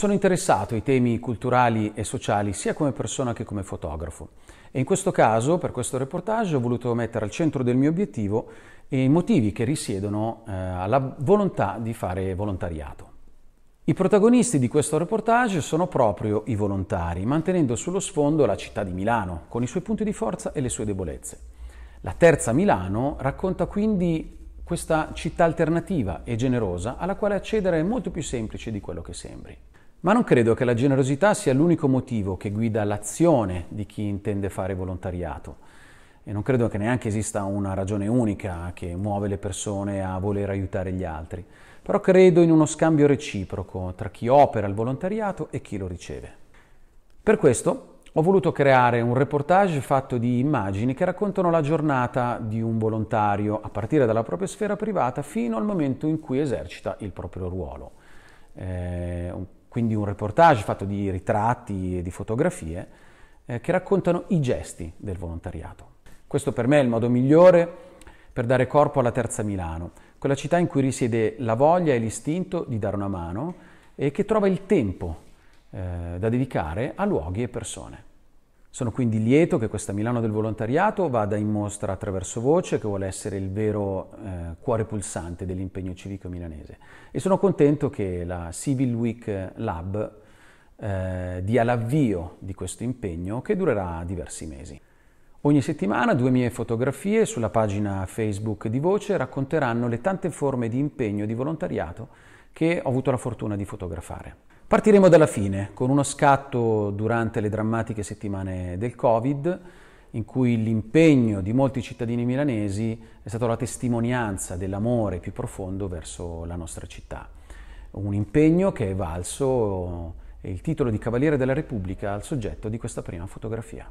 Sono interessato ai temi culturali e sociali sia come persona che come fotografo e in questo caso, per questo reportage, ho voluto mettere al centro del mio obiettivo i motivi che risiedono eh, alla volontà di fare volontariato. I protagonisti di questo reportage sono proprio i volontari, mantenendo sullo sfondo la città di Milano, con i suoi punti di forza e le sue debolezze. La terza Milano racconta quindi questa città alternativa e generosa alla quale accedere è molto più semplice di quello che sembri. Ma non credo che la generosità sia l'unico motivo che guida l'azione di chi intende fare volontariato. E non credo che neanche esista una ragione unica che muove le persone a voler aiutare gli altri. Però credo in uno scambio reciproco tra chi opera il volontariato e chi lo riceve. Per questo ho voluto creare un reportage fatto di immagini che raccontano la giornata di un volontario a partire dalla propria sfera privata fino al momento in cui esercita il proprio ruolo. Eh, quindi un reportage fatto di ritratti e di fotografie eh, che raccontano i gesti del volontariato. Questo per me è il modo migliore per dare corpo alla terza Milano, quella città in cui risiede la voglia e l'istinto di dare una mano e che trova il tempo eh, da dedicare a luoghi e persone. Sono quindi lieto che questa Milano del volontariato vada in mostra attraverso Voce, che vuole essere il vero eh, cuore pulsante dell'impegno civico milanese. E sono contento che la Civil Week Lab eh, dia l'avvio di questo impegno che durerà diversi mesi. Ogni settimana due mie fotografie sulla pagina Facebook di Voce racconteranno le tante forme di impegno e di volontariato che ho avuto la fortuna di fotografare. Partiremo dalla fine, con uno scatto durante le drammatiche settimane del Covid, in cui l'impegno di molti cittadini milanesi è stato la testimonianza dell'amore più profondo verso la nostra città. Un impegno che è valso il titolo di Cavaliere della Repubblica al soggetto di questa prima fotografia.